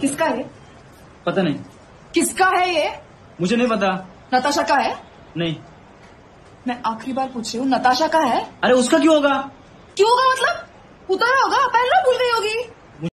किसका है? पता नहीं। किसका है ये? मुझे नहीं पता। नताशा का है? नहीं। मैं आखिरी बार पूछ रही हूँ नताशा का है? अरे उसका क्यों होगा? क्यों होगा मतलब? उतारा होगा पहले